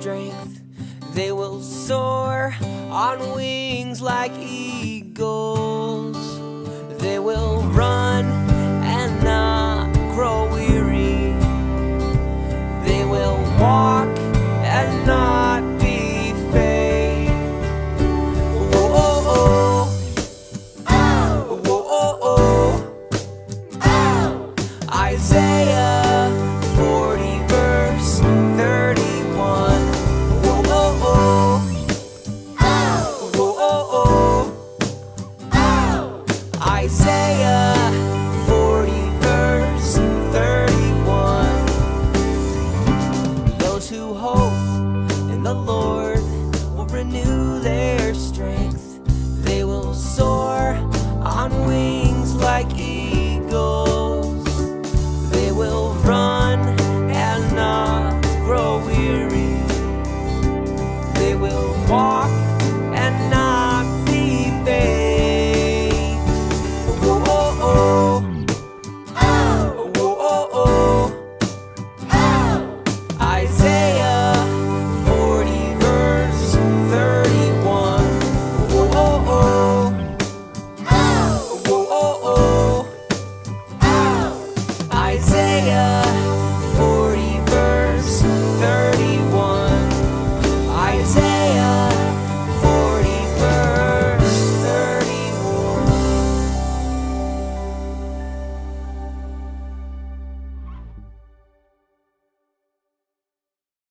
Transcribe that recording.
strength. They will soar on wings like eagles. They will run and not grow weary. They will walk and not be faint. Oh oh, oh. oh. Oh, oh. oh. Isaiah. Isaiah 40 verse 31. Those who hope in the Lord will renew their strength. Yeah.